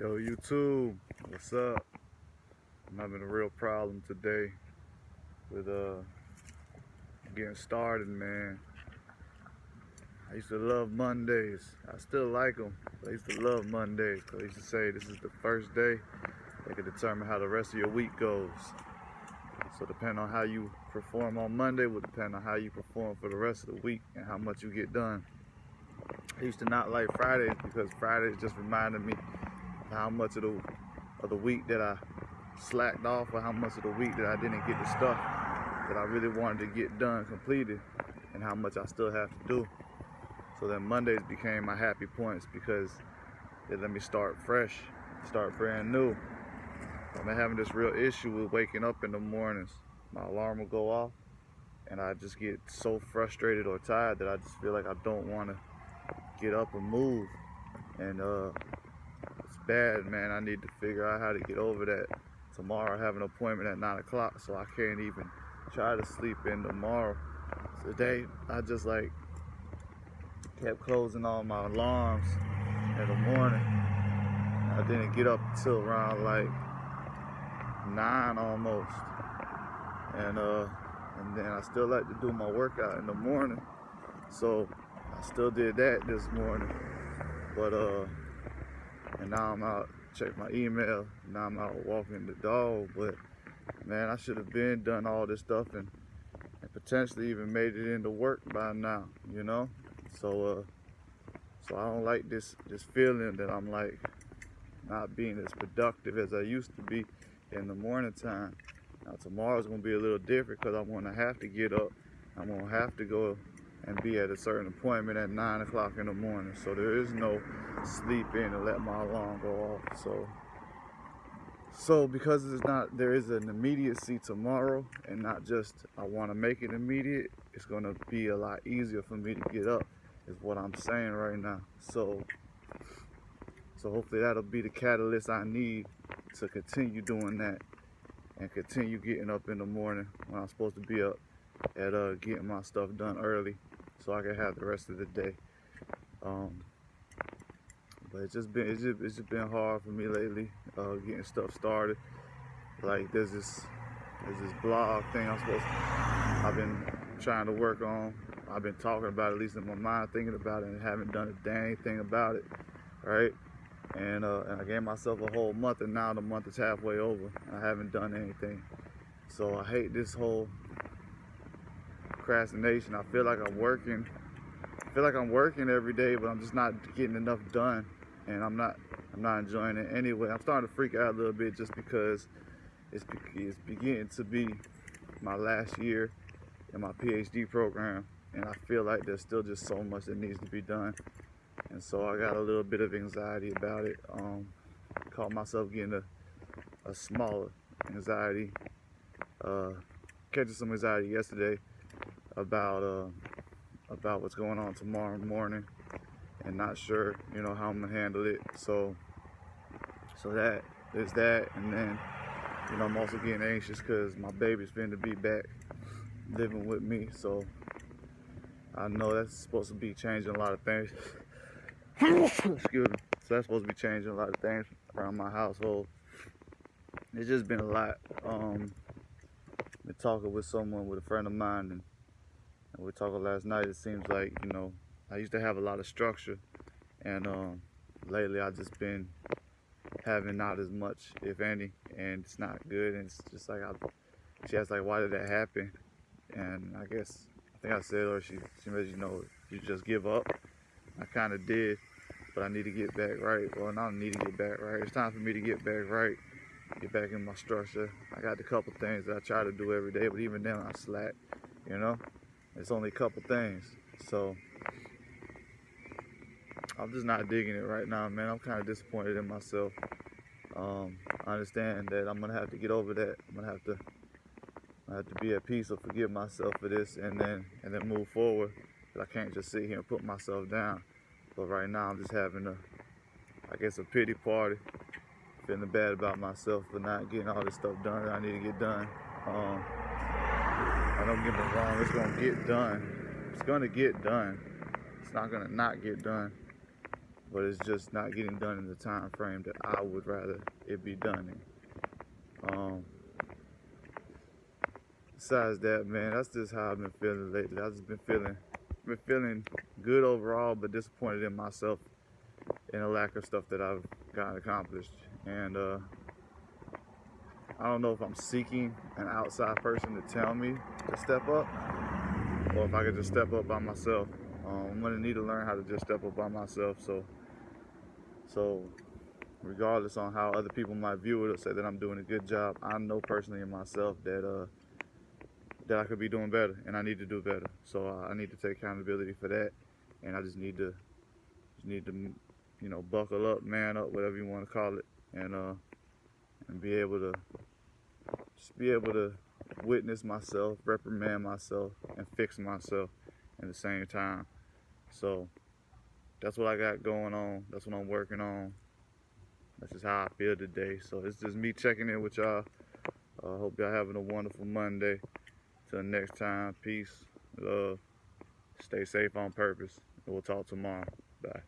Yo, YouTube, what's up? I'm having a real problem today with uh getting started, man. I used to love Mondays. I still like them. I used to love Mondays. I used to say this is the first day that can determine how the rest of your week goes. So depending on how you perform on Monday will depend on how you perform for the rest of the week and how much you get done. I used to not like Fridays because Fridays just reminded me how much of the of the week that I slacked off or how much of the week that I didn't get the stuff that I really wanted to get done completed and how much I still have to do. So then Mondays became my happy points because they let me start fresh, start brand new. I've been having this real issue with waking up in the mornings. My alarm will go off and I just get so frustrated or tired that I just feel like I don't want to get up and move. And uh, bad, man. I need to figure out how to get over that. Tomorrow I have an appointment at 9 o'clock, so I can't even try to sleep in tomorrow. Today, I just like kept closing all my alarms in the morning. I didn't get up until around like 9 almost. And uh, and then I still like to do my workout in the morning. So I still did that this morning. But uh, and now I'm out check my email. Now I'm out walking the dog. But man, I should have been done all this stuff and, and potentially even made it into work by now. You know, so uh, so I don't like this this feeling that I'm like not being as productive as I used to be in the morning time. Now tomorrow's gonna be a little different because I'm gonna have to get up. I'm gonna have to go and be at a certain appointment at nine o'clock in the morning. So there is no sleep in to let my alarm go off. So so because it's not there is an immediacy tomorrow and not just I want to make it immediate, it's gonna be a lot easier for me to get up is what I'm saying right now. So so hopefully that'll be the catalyst I need to continue doing that and continue getting up in the morning when I'm supposed to be up at uh, getting my stuff done early so I can have the rest of the day. Um, but it's just been it's just, it's just been hard for me lately, uh, getting stuff started. Like there's this there's this blog thing I'm supposed to, I've been trying to work on. I've been talking about it, at least in my mind, thinking about it, and haven't done a dang thing about it, right? And, uh, and I gave myself a whole month, and now the month is halfway over, and I haven't done anything. So I hate this whole procrastination. I feel like I'm working. I feel like I'm working every day, but I'm just not getting enough done, and I'm not. I'm not enjoying it anyway. I'm starting to freak out a little bit just because it's, it's beginning to be my last year in my PhD program, and I feel like there's still just so much that needs to be done, and so I got a little bit of anxiety about it. Um, caught myself getting a, a smaller anxiety, uh, catching some anxiety yesterday about uh, about what's going on tomorrow morning and not sure you know how I'm gonna handle it. So so that is that. And then you know I'm also getting anxious because my baby's been to be back living with me. So I know that's supposed to be changing a lot of things. Excuse me. So that's supposed to be changing a lot of things around my household. It's just been a lot um been talking with someone with a friend of mine and we were talking last night, it seems like, you know, I used to have a lot of structure and um, lately I've just been having not as much, if any, and it's not good. And it's just like, I, she asked like, why did that happen? And I guess, I think I said, or she, she made you know, you just give up. I kind of did, but I need to get back right. Well, not need to get back right. It's time for me to get back right, get back in my structure. I got a couple things that I try to do every day, but even then I slack, you know? It's only a couple things. So I'm just not digging it right now, man. I'm kind of disappointed in myself. Um, I understand that I'm gonna have to get over that. I'm gonna have to I have to be at peace or forgive myself for this and then and then move forward. But I can't just sit here and put myself down. But right now I'm just having a I guess a pity party. Feeling bad about myself for not getting all this stuff done that I need to get done. Um, don't get me wrong, it's gonna get done. It's gonna get done. It's not gonna not get done. but it's just not getting done in the time frame that I would rather it be done in. Um, besides that, man, that's just how I've been feeling lately. I've just been feeling, been feeling good overall, but disappointed in myself in a lack of stuff that I've gotten accomplished. And uh, I don't know if I'm seeking an outside person to tell me to step up, or if I could just step up by myself. Um, I'm gonna need to learn how to just step up by myself. So, so regardless on how other people might view it or say that I'm doing a good job, I know personally in myself that uh, that I could be doing better, and I need to do better. So uh, I need to take accountability for that, and I just need to just need to you know buckle up, man up, whatever you want to call it, and uh, and be able to just be able to witness myself, reprimand myself, and fix myself at the same time. So that's what I got going on. That's what I'm working on. That's just how I feel today. So it's just me checking in with y'all. I uh, hope y'all having a wonderful Monday. Till next time, peace, love, stay safe on purpose, and we'll talk tomorrow. Bye.